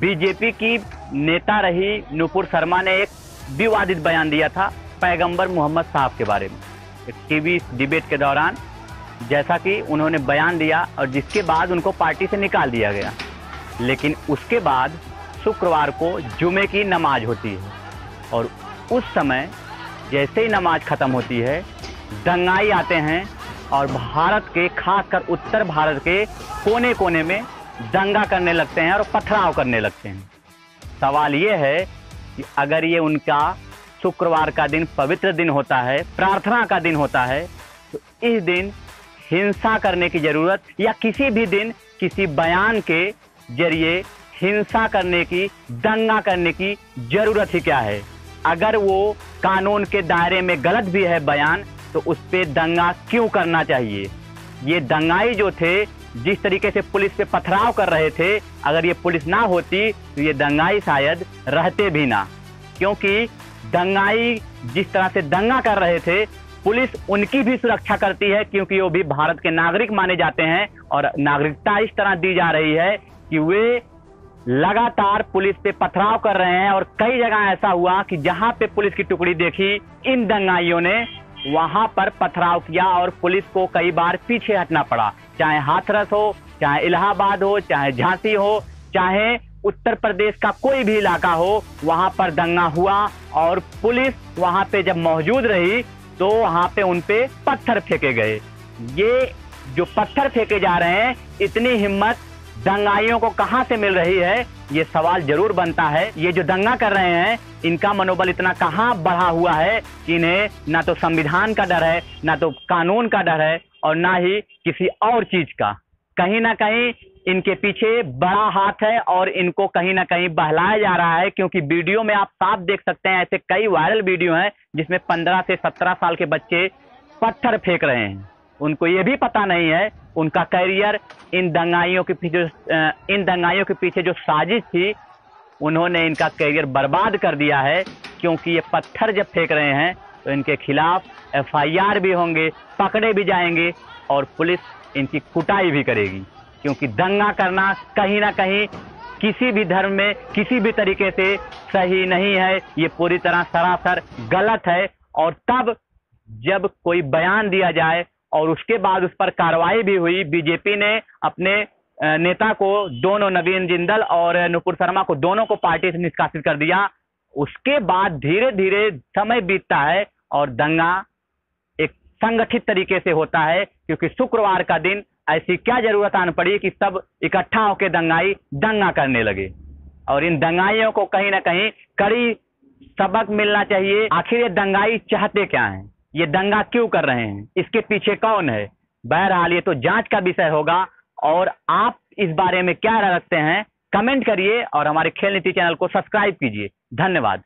BJP की नेता रही नुपुर शर्मा ने एक विवादित बयान दिया था पैगंबर मोहम्मद साहब के बारे में। टीवी डिबेट के दौरान, जैसा कि उन्होंने बयान दिया और जिसके बाद उनको पार्टी से निकाल दिया गया। लेकिन उसके बाद शुक्रवार को जुमे की नमाज़ होती है और उस समय जैसे ही नमाज़ खत्म होती है, दंगाई आते हैं और भारत के, खासकर उत्तर भारत के कोने कोने में दंगा करने लगते हैं और पथराव करने लगते हैं। सवाल ये है कि अगर ये उनका शुक्रवार का दिन पवित्र दिन होता है, प्रार्थना का दिन होता है तो इस दिन हिंसा करने की ज़रूरत या किसी भी दिन किसी बयान के ज़रिए हिंसा करने की, दंगा करने की ज़रूरत ही क्या है? अगर वो कानून के दायरे में गलत भी है बयान तो उस पर दंगा क्यों करना चाहिए? ये दंगाई जो थे जिस तरीके से पुलिस पे पथराव कर रहे थे, अगर ये पुलिस ना होती तो ये दंगाई शायद रहते भी ना। क्योंकि दंगाई जिस तरह से दंगा कर रहे थे, पुलिस उनकी भी सुरक्षा करती है, क्योंकि वो भी भारत के नागरिक माने जाते हैं, और नागरिकता इस तरह दी जा रही है कि वे लगातार पुलिस पे पथराव कर रहे हैं, और कई जगह ऐसा हुआ कि जहाँ पे पुलिस की टुकड़ी देखी, इन दंगाइयों ने वहाँ पर पथराव किया और पुलिस को कई बार पीछे हटना पड़ा। चाहे हाथरस हो, चाहे इलाहाबाद हो, चाहे झांसी हो, चाहे उत्तर प्रदेश का कोई भी इलाका हो, वहाँ पर दंगा हुआ और पुलिस वहाँ पे जब मौजूद रही तो वहाँ पे उन पे पत्थर फेंके गए। ये जो पत्थर फेंके जा रहे हैं, इतनी हिम्मत दंगाइयों को कहाँ से मिल रही है? ये सवाल ज़रूर बनता है। ये जो दंगा कर रहे हैं, इनका मनोबल इतना कहाँ बढ़ा हुआ है कि इन्हें ना तो संविधान का डर है, ना तो कानून का डर है और ना ही किसी और चीज़ का। कहीं ना कहीं इनके पीछे बड़ा हाथ है और इनको कहीं ना कहीं बहलाया जा रहा है क्योंकि वीडियो में आप साफ़ देख सकते हैं, ऐसे कई वायरल वीडियो हैं जिसमें पंद्रह से सत्रह साल के बच्चे पत्थर फेंक रहे हैं। उनको ये भी पता नहीं है, उनका करियर इन दंगाइयों के पीछे इन दंगाइयों के पीछे जो साजिश थी, उन्होंने इनका करियर बर्बाद कर दिया है, क्योंकि ये पत्थर जब फेंक रहे हैं तो इनके खिलाफ एफआईआर भी होंगे, पकड़े भी जाएँगे, और पुलिस इनकी कुटाई भी करेगी। क्योंकि दंगा करना कहीं ना कहीं किसी भी धर्म में, किसी भी तरीके से सही नहीं है, ये पूरी तरह सरासर गलत है, और तब जब कोई बयान दिया जाए और उसके बाद उस पर कार्रवाई भी हुई। बीजेपी ने अपने नेता को, दोनों नवीन जिंदल और नुपुर शर्मा को, दोनों को पार्टी से निष्कासित कर दिया। उसके बाद धीरे धीरे समय बीतता है और दंगा एक संगठित तरीके से होता है, क्योंकि शुक्रवार का दिन ऐसी क्या ज़रूरत आन पड़ी कि सब इकट्ठा होकर दंगाई दंगा करने लगे। और इन दंगाइयों को कहीं ना कहीं कड़ी सबक मिलना चाहिए। आखिर ये दंगाई चाहते क्या हैं? ये दंगा क्यों कर रहे हैं? इसके पीछे कौन है? बहरहाल, ये तो जाँच का विषय होगा। और आप इस बारे में क्या रखते हैं, कमेंट करिए और हमारे खेल नीति चैनल को सब्सक्राइब कीजिए। धन्यवाद।